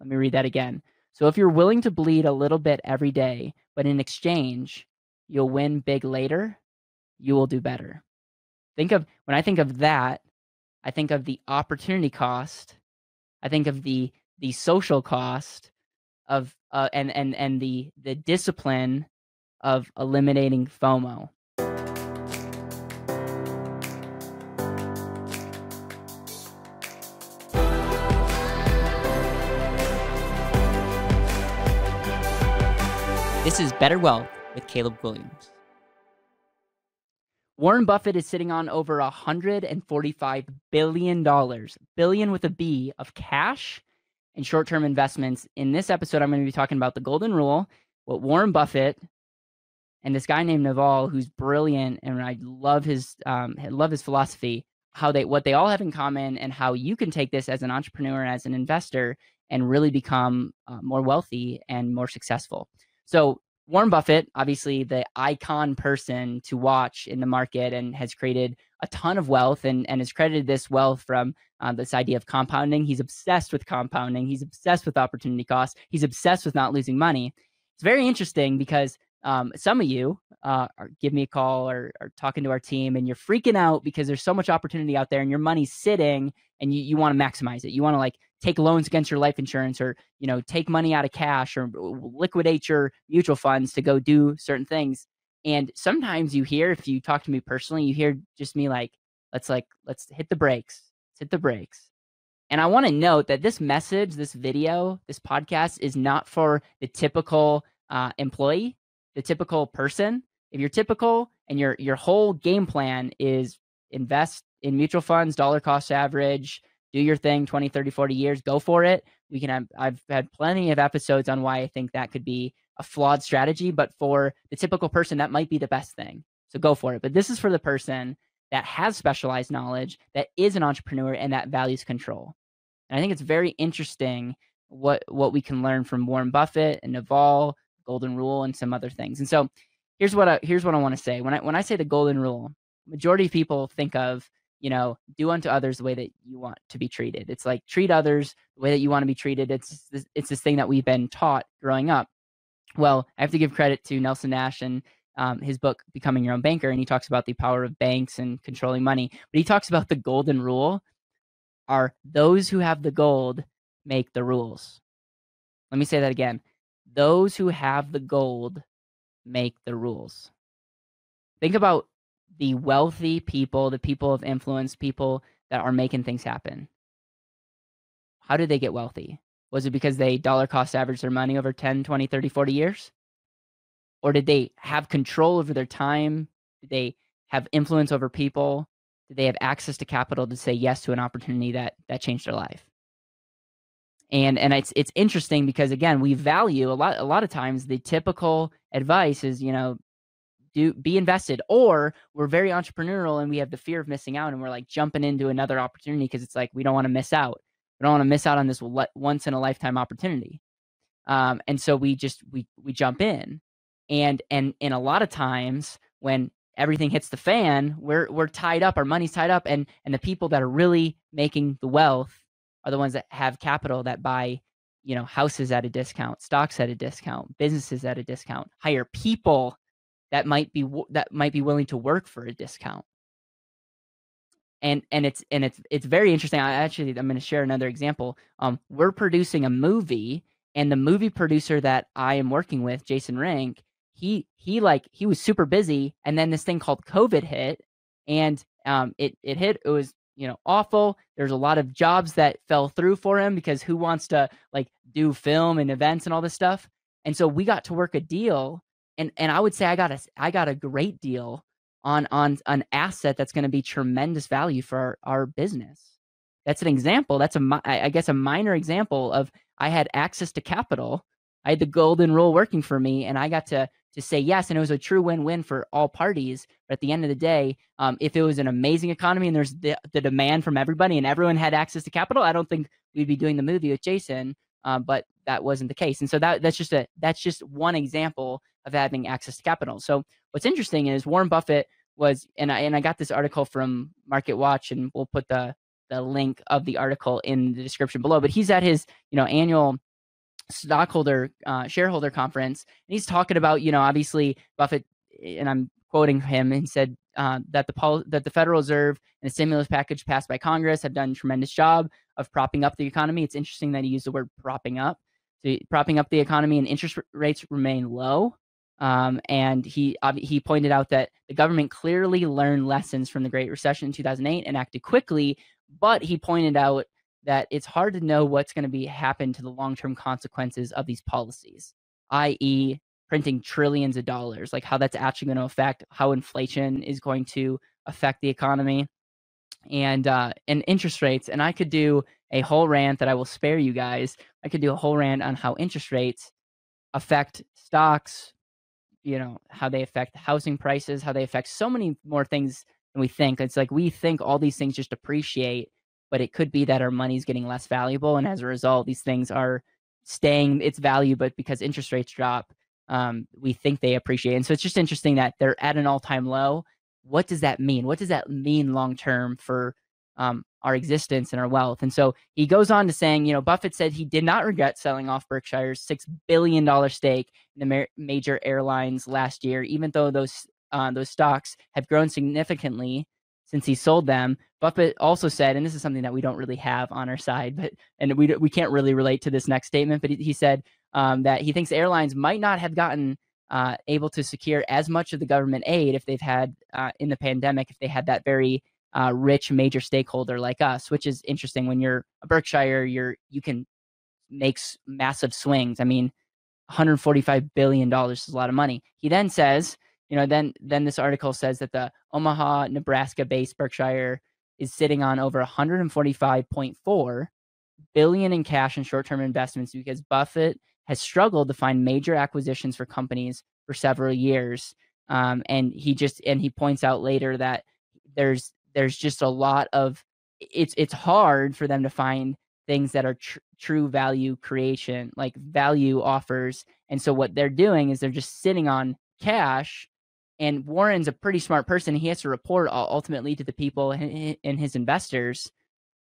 Let me read that again. So if you're willing to bleed a little bit every day, but in exchange, you'll win big later, you will do better. Think of when I think of that, I think of the opportunity cost. I think of the the social cost of uh, and and and the the discipline of eliminating FOMO. This is Better Wealth with Caleb Williams. Warren Buffett is sitting on over $145 billion, billion with a B, of cash and short term investments. In this episode, I'm going to be talking about the golden rule, what Warren Buffett and this guy named Naval, who's brilliant, and I love his um, love his philosophy, how they what they all have in common, and how you can take this as an entrepreneur, as an investor, and really become uh, more wealthy and more successful. So Warren Buffett, obviously the icon person to watch in the market and has created a ton of wealth and, and has credited this wealth from uh, this idea of compounding. He's obsessed with compounding. He's obsessed with opportunity costs. He's obsessed with not losing money. It's very interesting because um, some of you uh, give me a call or, or talking to our team and you're freaking out because there's so much opportunity out there and your money's sitting and you, you want to maximize it. You want to like take loans against your life insurance or, you know, take money out of cash or liquidate your mutual funds to go do certain things. And sometimes you hear, if you talk to me personally, you hear just me like, let's like, let's hit the brakes, let's hit the brakes. And I want to note that this message, this video, this podcast is not for the typical uh, employee the typical person, if you're typical and your your whole game plan is invest in mutual funds, dollar cost average, do your thing 20, 30, 40 years, go for it. We can have I've had plenty of episodes on why I think that could be a flawed strategy, but for the typical person that might be the best thing. So go for it. But this is for the person that has specialized knowledge, that is an entrepreneur and that values control. And I think it's very interesting what what we can learn from Warren Buffett and Naval, golden rule and some other things. And so here's what I, here's what I want to say. When I when I say the golden rule, majority of people think of you know do unto others the way that you want to be treated. It's like treat others the way that you want to be treated. It's this, it's this thing that we've been taught growing up. Well, I have to give credit to Nelson Nash and um, his book Becoming Your Own Banker, and he talks about the power of banks and controlling money. But he talks about the golden rule: are those who have the gold make the rules. Let me say that again those who have the gold make the rules. Think about the wealthy people, the people of influence, people that are making things happen. How did they get wealthy? Was it because they dollar cost average their money over 10, 20, 30, 40 years? Or did they have control over their time? Did they have influence over people? Did they have access to capital to say yes to an opportunity that that changed their life? And and it's it's interesting because again we value a lot a lot of times the typical advice is you know do be invested or we're very entrepreneurial and we have the fear of missing out and we're like jumping into another opportunity because it's like we don't want to miss out. We don't want to miss out on this once in a lifetime opportunity. Um, and so we just we we jump in. And and and a lot of times when everything hits the fan we're we're tied up our money's tied up and and the people that are really making the wealth are the ones that have capital that buy you know houses at a discount stocks at a discount businesses at a discount hire people that might be that might be willing to work for a discount. And and it's and it's it's very interesting i actually i'm going to share another example um we're producing a movie and the movie producer that i am working with jason rank he he like he was super busy and then this thing called covid hit and um it it hit it was you know awful. There's a lot of jobs that fell through for him because who wants to like do film and events and all this stuff? And so we got to work a deal and and i would say i got a i got a great deal on on an asset that's going to be tremendous value for our, our business. That's an example that's a i guess a minor example of i had access to capital. I had the golden rule working for me and i got to to say yes. And it was a true win win for all parties. But at the end of the day, um, if it was an amazing economy and there's the, the, demand from everybody and everyone had access to capital, I don't think we'd be doing the movie with Jason. Um, but that wasn't the case. And so that that's just a that's just one example of having access to capital. So what's interesting is Warren Buffett was and I and I got this article from Market Watch and we'll put the the link of the article in the description below. But he's at his, you know, annual stockholder uh, shareholder conference, and he's talking about you know obviously Buffett, and I'm quoting him, and said uh, that the pol- that the Federal Reserve and the stimulus package passed by Congress have done a tremendous job of propping up the economy. It's interesting that he used the word propping up, so propping up the economy, and interest rates remain low. Um, and he he pointed out that the government clearly learned lessons from the Great Recession in 2008 and acted quickly. But he pointed out that it's hard to know what's going to be happen to the long-term consequences of these policies, i.e., printing trillions of dollars, like how that's actually going to affect how inflation is going to affect the economy and uh, and interest rates. And I could do a whole rant that I will spare you guys. I could do a whole rant on how interest rates affect stocks, you know, how they affect housing prices, how they affect so many more things than we think. It's like we think all these things just appreciate, but it could be that our money's getting less valuable. And as a result, these things are staying its value, but because interest rates drop, um, we think they appreciate. And so it's just interesting that they're at an all time low. What does that mean? What does that mean long term for um, our existence and our wealth? And so he goes on to saying, you know, Buffett said he did not regret selling off Berkshire's $6 billion stake in the ma- major airlines last year, even though those, uh, those stocks have grown significantly since he sold them. Buffett also said, and this is something that we don't really have on our side, but and we we can't really relate to this next statement, but he, he said um, that he thinks airlines might not have gotten uh, able to secure as much of the government aid if they've had uh, in the pandemic, if they had that very uh, rich major stakeholder like us, which is interesting. When you're a Berkshire, you're you can make massive swings. I mean, 145 billion dollars is a lot of money. He then says you know, then then this article says that the Omaha, Nebraska-based Berkshire is sitting on over 145.4 billion in cash and short-term investments because Buffett has struggled to find major acquisitions for companies for several years. Um, and he just and he points out later that there's there's just a lot of it's it's hard for them to find things that are tr- true value creation like value offers and so what they're doing is they're just sitting on cash and Warren's a pretty smart person. He has to report ultimately to the people and his investors,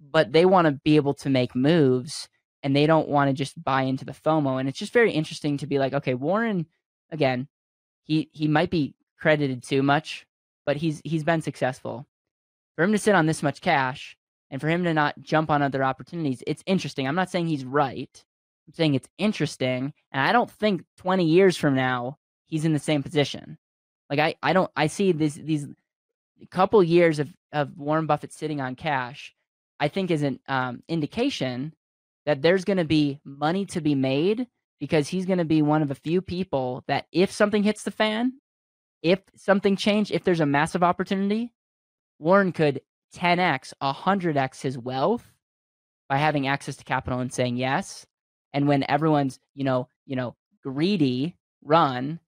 but they want to be able to make moves and they don't want to just buy into the FOMO. And it's just very interesting to be like, okay, Warren, again, he he might be credited too much, but he's he's been successful. For him to sit on this much cash and for him to not jump on other opportunities, it's interesting. I'm not saying he's right. I'm saying it's interesting, and I don't think 20 years from now he's in the same position. Like I, I don't I see these these couple years of, of Warren Buffett sitting on cash, I think is an um, indication that there's going to be money to be made because he's going to be one of a few people that if something hits the fan, if something changed, if there's a massive opportunity, Warren could 10x, 100x his wealth by having access to capital and saying yes. And when everyone's, you know, you know, greedy, run,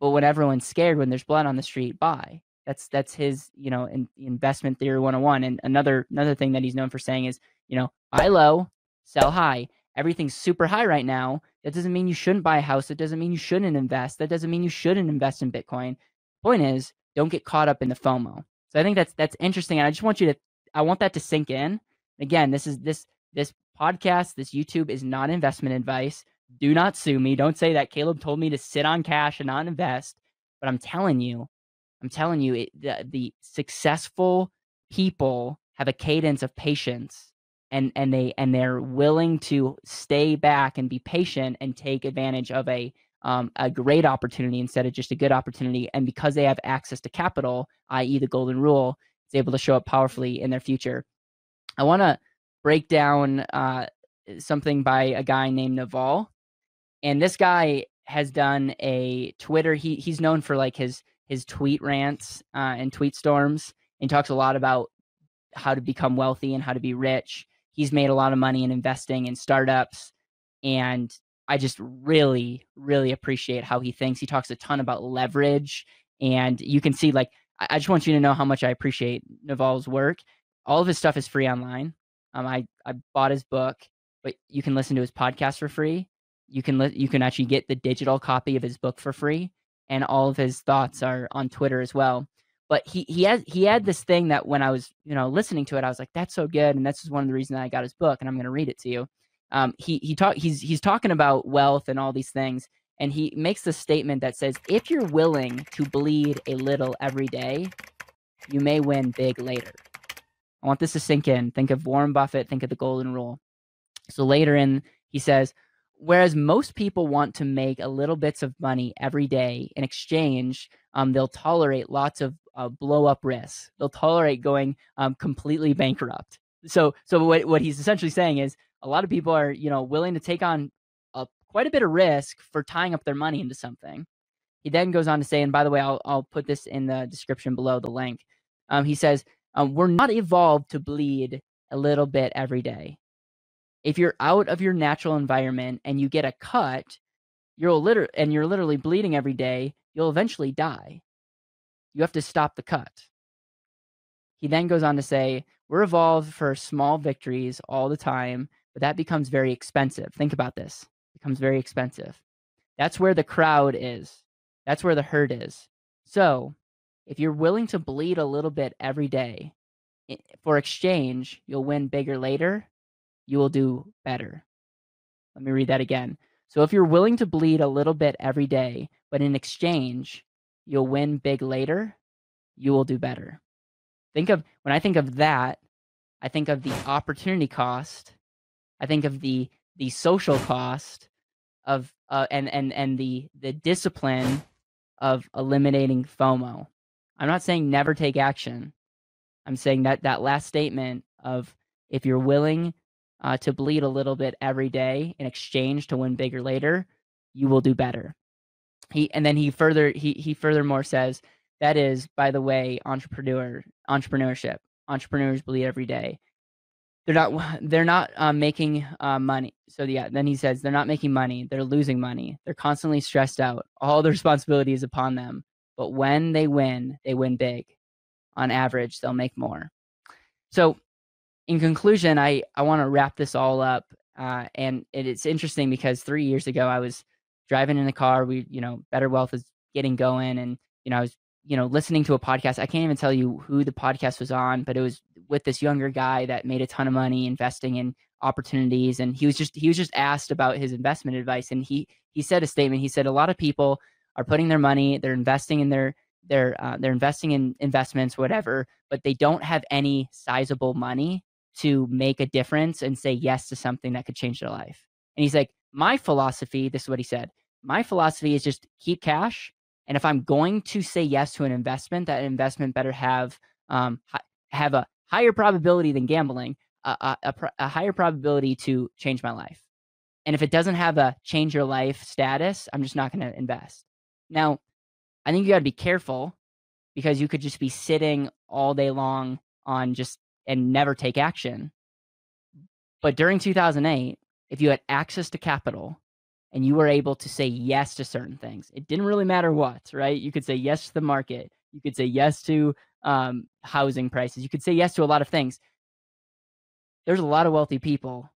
but when everyone's scared, when there's blood on the street, buy. That's that's his, you know, in, investment theory 101. And another another thing that he's known for saying is, you know, buy low, sell high. Everything's super high right now. That doesn't mean you shouldn't buy a house. That doesn't mean you shouldn't invest. That doesn't mean you shouldn't invest in Bitcoin. Point is, don't get caught up in the FOMO. So I think that's that's interesting. And I just want you to I want that to sink in. Again, this is this this podcast, this YouTube is not investment advice do not sue me. Don't say that Caleb told me to sit on cash and not invest. But I'm telling you, I'm telling you, it, the, the successful people have a cadence of patience and and they and they're willing to stay back and be patient and take advantage of a um, a great opportunity instead of just a good opportunity. And because they have access to capital, i.e., the golden rule, is able to show up powerfully in their future. I want to break down uh, something by a guy named Naval. And this guy has done a Twitter. He he's known for like his his tweet rants uh, and tweet storms. And talks a lot about how to become wealthy and how to be rich. He's made a lot of money in investing in startups, and I just really really appreciate how he thinks. He talks a ton about leverage, and you can see like I, just want you to know how much I appreciate Naval's work. All of his stuff is free online. Um, I I bought his book, but you can listen to his podcast for free you can li- you can actually get the digital copy of his book for free, and all of his thoughts are on Twitter as well. But he he had he had this thing that when I was you know listening to it, I was like, that's so good, and this is one of the reasons I got his book, and I'm going to read it to you. um, he he talk he's he's talking about wealth and all these things, and he makes the statement that says, if you're willing to bleed a little every day, you may win big later. I want this to sink in. Think of Warren Buffett. Think of the golden rule. So later in, he says, whereas most people want to make a little bits of money every day in exchange, um, they'll tolerate lots of uh, blow up risks. They'll tolerate going um, completely bankrupt. So, so what, what he's essentially saying is a lot of people are, you know, willing to take on a, quite a bit of risk for tying up their money into something. He then goes on to say, and by the way, I'll, I'll put this in the description below the link. Um, he says, um, we're not evolved to bleed a little bit every day. If you're out of your natural environment and you get a cut, you're liter- and you're literally bleeding every day, you'll eventually die. You have to stop the cut. He then goes on to say, We're evolved for small victories all the time, but that becomes very expensive. Think about this. It becomes very expensive. That's where the crowd is. That's where the herd is. So, if you're willing to bleed a little bit every day for exchange, you'll win bigger later. You will do better. Let me read that again. So, if you're willing to bleed a little bit every day, but in exchange, you'll win big later, you will do better. Think of when I think of that, I think of the opportunity cost. I think of the the social cost of uh, and and and the the discipline of eliminating FOMO. I'm not saying never take action. I'm saying that that last statement of if you're willing uh, to bleed a little bit every day in exchange to win bigger later, you will do better. He and then he further he he furthermore says that is by the way entrepreneur entrepreneurship entrepreneurs bleed every day. They're not they're not uh, making uh, money. So yeah, then he says they're not making money. They're losing money. They're constantly stressed out. All the responsibility is upon them. But when they win, they win big. On average, they'll make more. So, in conclusion, I, I want to wrap this all up. Uh, and it, it's interesting because three years ago, I was driving in the car. We, you know, Better Wealth is getting going. And, you know, I was, you know, listening to a podcast. I can't even tell you who the podcast was on, but it was with this younger guy that made a ton of money investing in opportunities. And he was just, he was just asked about his investment advice. And he, he said a statement. He said, a lot of people are putting their money, they're investing in their they're uh, they're investing in investments, whatever, but they don't have any sizable money to make a difference and say yes to something that could change their life. And he's like, my philosophy, this is what he said. My philosophy is just keep cash, and if I'm going to say yes to an investment, that investment better have um, have a higher probability than gambling, a, a, a higher probability to change my life. And if it doesn't have a change your life status, I'm just not going to invest. Now, I think you got to be careful because you could just be sitting all day long on just and never take action. But during 2008, if you had access to capital and you were able to say yes to certain things, it didn't really matter what, right? You could say yes to the market. You could say yes to um, housing prices. You could say yes to a lot of things. There's a lot of wealthy people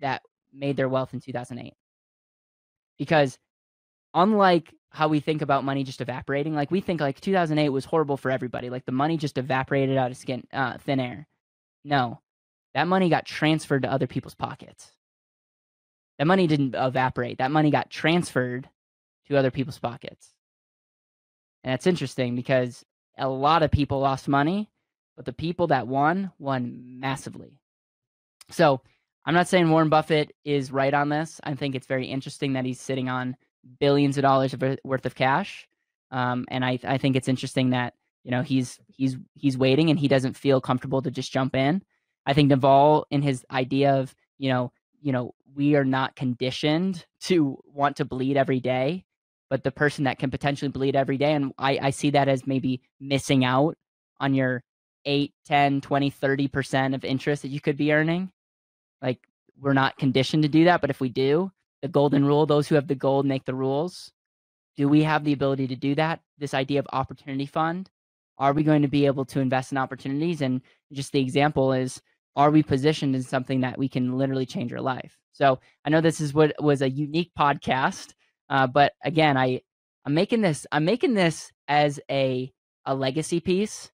that made their wealth in 2008 because unlike how we think about money just evaporating. Like we think like 2008 was horrible for everybody. Like the money just evaporated out of skin, uh, thin air. No, that money got transferred to other people's pockets. That money didn't evaporate. That money got transferred to other people's pockets. And that's interesting because a lot of people lost money, but the people that won won massively. So I'm not saying Warren Buffett is right on this. I think it's very interesting that he's sitting on billions of dollars worth of cash. Um, and I, I think it's interesting that you know he's he's he's waiting and he doesn't feel comfortable to just jump in. I think Naval in his idea of you know you know we are not conditioned to want to bleed every day, but the person that can potentially bleed every day, and I, I see that as maybe missing out on your 8, 10, 20, 30% of interest that you could be earning. Like we're not conditioned to do that, but if we do, the golden rule those who have the gold make the rules. Do we have the ability to do that? This idea of opportunity fund are we going to be able to invest in opportunities? And just the example is are we positioned in something that we can literally change our life? So i know this is what was a unique podcast uh, but again i i'm making this i'm making this as a a legacy piece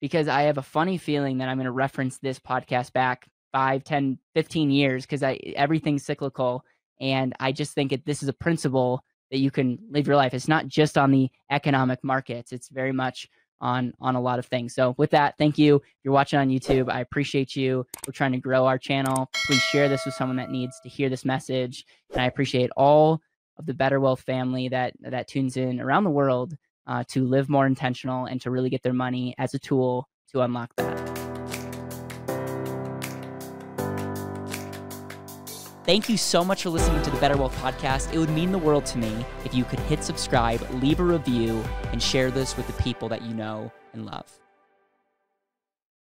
because i have a funny feeling that i'm going to reference this podcast back 5, 10, 15 years because I everything's cyclical. And I just think that this is a principle that you can live your life. It's not just on the economic markets. It's very much on on a lot of things. So with that, thank you. If you're watching on YouTube, I appreciate you. We're trying to grow our channel. Please share this with someone that needs to hear this message. And I appreciate all of the Better Wealth family that that tunes in around the world uh, to live more intentional and to really get their money as a tool to unlock that. Thank you so much for listening to the Better Wealth Podcast. It would mean the world to me if you could hit subscribe, leave a review, and share this with the people that you know and love.